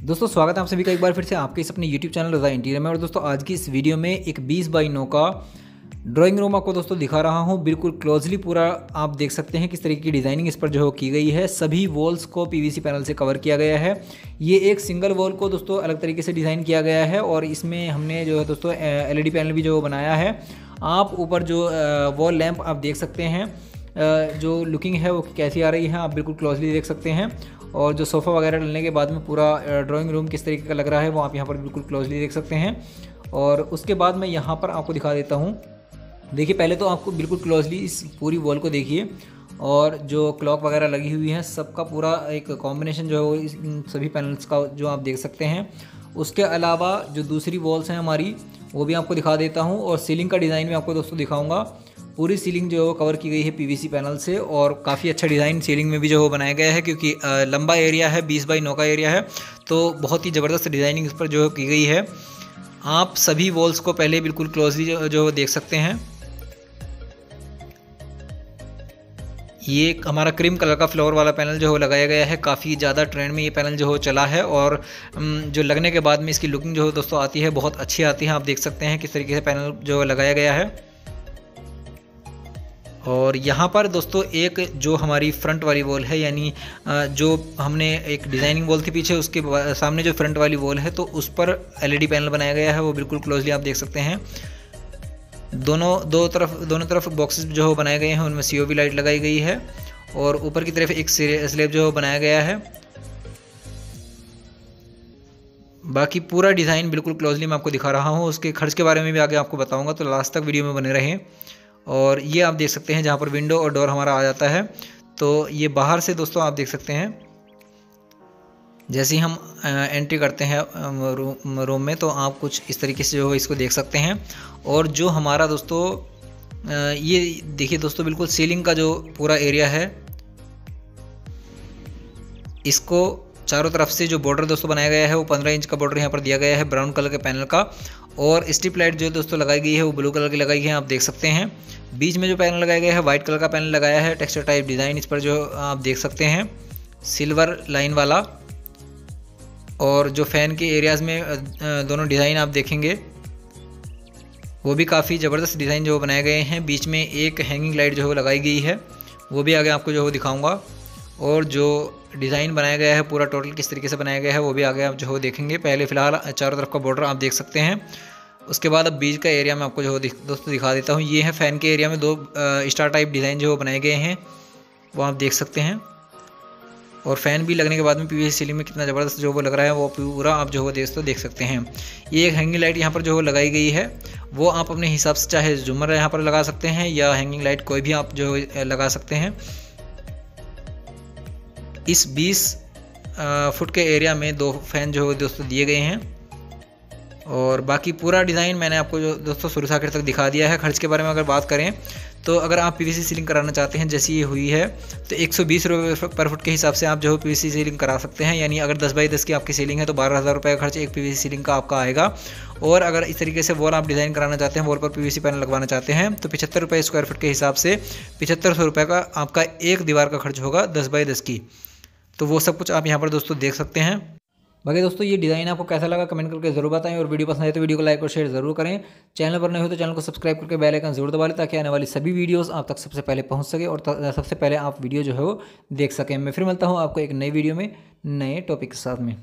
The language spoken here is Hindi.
दोस्तों, स्वागत है आप सभी का एक बार फिर से आपके इस अपने YouTube चैनल रजा इंटीरियर में। और दोस्तों, आज की इस वीडियो में एक 20 बाई नौ का ड्राइंग रूम आपको दोस्तों दिखा रहा हूँ। बिल्कुल क्लोजली पूरा आप देख सकते हैं किस तरीके की डिज़ाइनिंग इस पर जो की गई है। सभी वॉल्स को पीवीसी पैनल से कवर किया गया है। ये एक सिंगल वॉल को दोस्तों अलग तरीके से डिज़ाइन किया गया है और इसमें हमने जो है दोस्तों एलईडी पैनल भी जो बनाया है। आप ऊपर जो वॉल लैम्प आप देख सकते हैं। जो लुकिंग है वो कैसी आ रही है, आप बिल्कुल क्लोजली देख सकते हैं। और जो सोफ़ा वगैरह डलने के बाद में पूरा ड्राइंग रूम किस तरीके का लग रहा है, वो आप यहाँ पर बिल्कुल क्लोजली देख सकते हैं। और उसके बाद मैं यहाँ पर आपको दिखा देता हूँ। देखिए, पहले तो आपको बिल्कुल क्लोजली इस पूरी वॉल को देखिए। और जो क्लॉक वगैरह लगी हुई है, सबका पूरा एक कॉम्बिनेशन जो है वो इन सभी पैनल्स का जो आप देख सकते हैं। उसके अलावा जो दूसरी वॉल्स हैं हमारी, वो भी आपको दिखा देता हूँ और सीलिंग का डिज़ाइन भी आपको दोस्तों दिखाऊँगा। पूरी सीलिंग जो है वो कवर की गई है पीवीसी पैनल से और काफ़ी अच्छा डिज़ाइन सीलिंग में भी जो है बनाया गया है क्योंकि लंबा एरिया है बीस बाई नौ का एरिया है तो बहुत ही ज़बरदस्त डिज़ाइनिंग इस पर जो की गई है। आप सभी वॉल्स को पहले बिल्कुल क्लोजली जो, जो देख सकते हैं। ये हमारा क्रीम कलर का फ्लोर वाला पैनल जो है लगाया गया है। काफ़ी ज़्यादा ट्रेंड में ये पैनल जो हो चला है और जो लगने के बाद में इसकी लुकिंग जो है दोस्तों आती है बहुत अच्छी आती है। आप देख सकते हैं किस तरीके से पैनल जो लगाया गया है। और यहाँ पर दोस्तों एक जो हमारी फ्रंट वाली वॉल है, यानी जो हमने एक डिज़ाइनिंग वॉल थी पीछे, उसके सामने जो फ्रंट वाली वॉल है तो उस पर एलईडी पैनल बनाया गया है, वो बिल्कुल क्लोजली आप देख सकते हैं। दोनों, दो तरफ़, दोनों तरफ़ बॉक्सेस जो है बनाए गए हैं, उनमें सी लाइट लगाई गई है, और ऊपर की तरफ़ एक स्लेब जो बनाया गया है। बाकी पूरा डिज़ाइन बिल्कुल क्लोजली मैं आपको दिखा रहा हूँ, उसके खर्च के बारे में भी आगे आपको बताऊँगा तो लास्ट तक वीडियो में बने रहें। और ये आप देख सकते हैं जहाँ पर विंडो और डोर हमारा आ जाता है। तो ये बाहर से दोस्तों आप देख सकते हैं। जैसे ही हम एंट्री करते हैं रूम रूम में तो आप कुछ इस तरीके से जो है इसको देख सकते हैं। और जो हमारा दोस्तों ये देखिए दोस्तों, बिल्कुल सीलिंग का जो पूरा एरिया है, इसको चारों तरफ़ से जो बॉर्डर दोस्तों बनाया गया है, वो पंद्रह इंच का बॉर्डर यहाँ पर दिया गया है ब्राउन कलर के पैनल का। और स्ट्रिप लाइट जो दोस्तों लगाई गई है, वो ब्लू कलर की लगाई है, आप देख सकते हैं। बीच में जो पैनल लगाया गया है वाइट कलर का पैनल लगाया है टेक्सचर टाइप डिज़ाइन इस पर जो आप देख सकते हैं सिल्वर लाइन वाला। और जो फ़ैन के एरियाज़ में दोनों डिज़ाइन आप देखेंगे, वो भी काफ़ी ज़बरदस्त डिज़ाइन जो बनाए गए हैं। बीच में एक हैंगिंग लाइट जो लगाई गई है, वो भी आगे आपको जो दिखाऊँगा। और जो डिज़ाइन बनाया गया है, पूरा टोटल किस तरीके से बनाया गया है, वो भी आगे आप जो है देखेंगे। पहले फ़िलहाल चारों तरफ़ का बॉर्डर आप देख सकते हैं। उसके बाद अब बीच का एरिया मैं आपको जो दोस्तों दिखा देता हूँ। ये है फ़ैन के एरिया में दो स्टार टाइप डिज़ाइन जो बनाए गए हैं, वो आप देख सकते हैं। और फ़ैन भी लगने के बाद में पी सीलिंग में कितना ज़बरदस्त जो वो लग रहा है, वो पूरा आप जो है दोस्तों देख सकते हैं। ये एक हैंगिंग लाइट यहाँ पर जो लगाई गई है। वो आप अपने हिसाब से चाहे झूमर यहाँ पर लगा सकते हैं या हैंगिंग लाइट कोई भी आप जो लगा सकते हैं। इस 20 फुट के एरिया में दो फ़ैन जो है दोस्तों दिए गए हैं। और बाकी पूरा डिज़ाइन मैंने आपको जो दोस्तों शुरू से आखिर तक दिखा दिया है, खर्च के बारे में अगर बात करें तो अगर आप पीवीसी सीलिंग कराना चाहते हैं, जैसी ये हुई है तो एक सौ पर फुट के हिसाब से आप जो है पीवीसी सीलिंग करा सकते हैं। यानी अगर दस बाई दस की आपकी सीलिंग है तो बारह हज़ार रुपये का खर्च एक पीवीसी सीलिंग का आपका आएगा। और अगर इस तरीके से वॉल आप डिज़ाइन कराना चाहते हैं, वॉल पर पीवीसी पैनल लगवाना चाहते हैं तो पिछहत्तर रुपये स्क्वायर फुट के हिसाब से पिछहत्तर सौ रुपये का आपका एक दीवार का खर्च होगा दस बाई दस की। तो वो सब कुछ आप यहाँ पर दोस्तों देख सकते हैं। बाकी दोस्तों, ये डिज़ाइन आपको कैसा लगा कमेंट करके ज़रूर बताएँ और वीडियो पसंद आए तो वीडियो को लाइक और शेयर ज़रूर करें। चैनल पर नहीं हो तो चैनल को सब्सक्राइब करके बेल आइकन ज़रूर दबा लें ताकि आने वाली सभी वीडियोस आप तक सबसे पहले पहुँच सके और सबसे पहले आप वीडियो जो है वो देख सकें। मैं फिर मिलता हूँ आपको एक नई वीडियो में नए टॉपिक के साथ में।